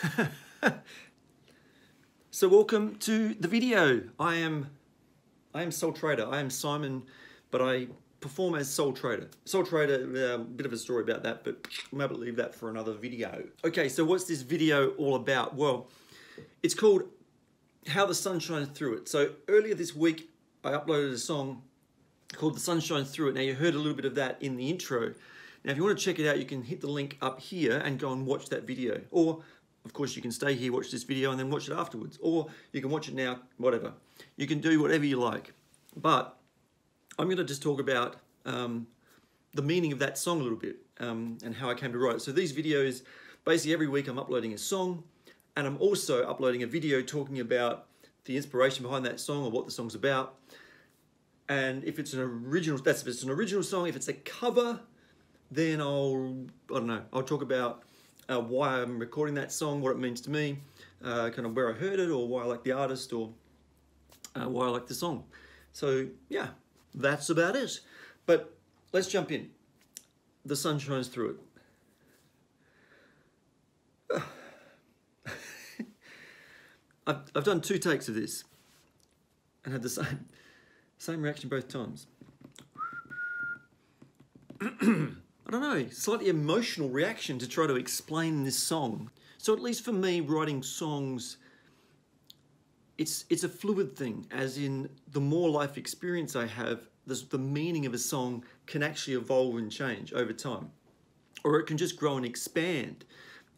so welcome to the video. I am I am Soul Trader. I am Simon, but I perform as Soul Trader. Soul Trader, a um, bit of a story about that, but to leave that for another video. Okay, so what's this video all about? Well, it's called How the Sun Shines Through It. So earlier this week, I uploaded a song called The Sun Shines Through It. Now you heard a little bit of that in the intro. Now if you want to check it out, you can hit the link up here and go and watch that video. Or of course you can stay here, watch this video and then watch it afterwards. Or you can watch it now, whatever. You can do whatever you like. But I'm going to just talk about um, the meaning of that song a little bit um, and how I came to write it. So these videos, basically every week I'm uploading a song and I'm also uploading a video talking about the inspiration behind that song or what the song's about. And if it's an original, that's if it's an original song. If it's a cover, then I'll, I don't know, I'll talk about uh, why I'm recording that song, what it means to me, uh, kind of where I heard it or why I like the artist or uh, why I like the song. So yeah, that's about it. But let's jump in. The sun shines through it. I've, I've done two takes of this and had the same, same reaction both times. I don't know, slightly emotional reaction to try to explain this song. So at least for me, writing songs, it's it's a fluid thing, as in the more life experience I have, the, the meaning of a song can actually evolve and change over time. Or it can just grow and expand,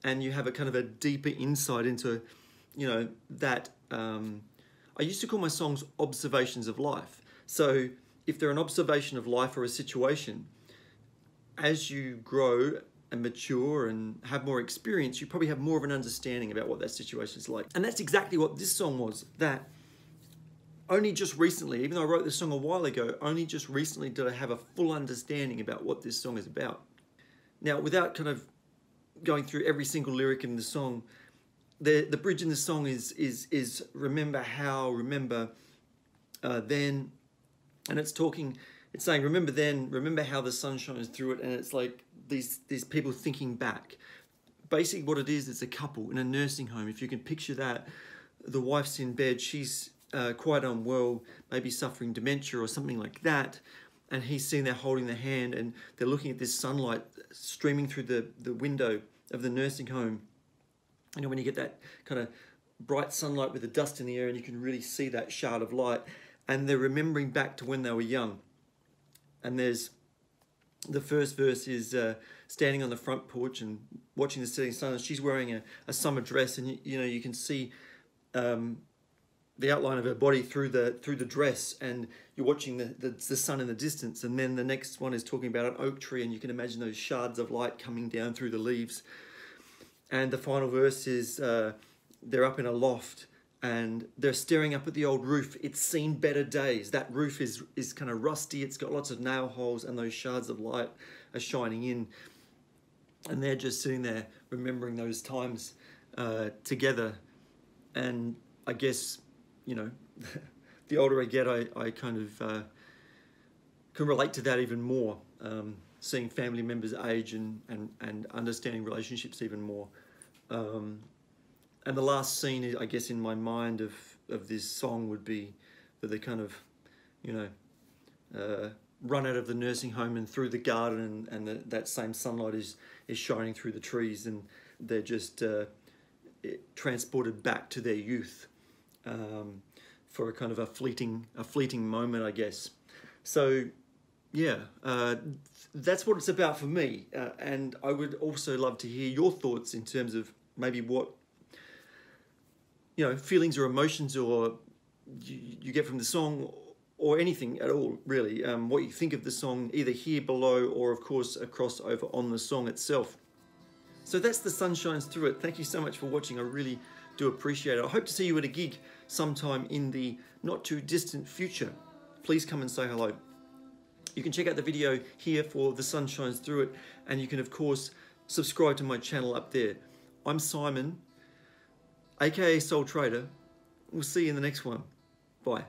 and you have a kind of a deeper insight into, you know, that. Um, I used to call my songs observations of life. So if they're an observation of life or a situation, as you grow and mature and have more experience, you probably have more of an understanding about what that situation is like. And that's exactly what this song was. That only just recently, even though I wrote this song a while ago, only just recently did I have a full understanding about what this song is about. Now, without kind of going through every single lyric in the song, the the bridge in the song is is is remember how, remember uh, then, and it's talking it's saying, remember then, remember how the sun shines through it, and it's like these these people thinking back. Basically, what it is, it's a couple in a nursing home. If you can picture that, the wife's in bed, she's uh, quite unwell, maybe suffering dementia or something like that, and he's sitting there holding the hand, and they're looking at this sunlight streaming through the, the window of the nursing home. You know, when you get that kind of bright sunlight with the dust in the air, and you can really see that shard of light, and they're remembering back to when they were young and there's the first verse is uh, standing on the front porch and watching the setting sun. She's wearing a, a summer dress, and you, you know you can see um, the outline of her body through the through the dress, and you're watching the, the, the sun in the distance. And then the next one is talking about an oak tree, and you can imagine those shards of light coming down through the leaves. And the final verse is uh, they're up in a loft and they're staring up at the old roof. It's seen better days. That roof is, is kind of rusty. It's got lots of nail holes and those shards of light are shining in. And they're just sitting there remembering those times uh, together. And I guess, you know, the older I get, I, I kind of uh, can relate to that even more. Um, seeing family members age and, and, and understanding relationships even more. Um, and the last scene, I guess, in my mind of, of this song would be that they kind of, you know, uh, run out of the nursing home and through the garden, and, and the, that same sunlight is, is shining through the trees, and they're just uh, transported back to their youth um, for a kind of a fleeting, a fleeting moment, I guess. So, yeah, uh, that's what it's about for me, uh, and I would also love to hear your thoughts in terms of maybe what you know feelings or emotions or you, you get from the song or anything at all really. Um, what you think of the song either here below or of course across over on the song itself. So that's the sun shines through it. Thank you so much for watching. I really do appreciate it. I hope to see you at a gig sometime in the not too distant future. Please come and say hello. You can check out the video here for the sun shines through it and you can of course subscribe to my channel up there. I'm simon aka Soul Trader. We'll see you in the next one. Bye.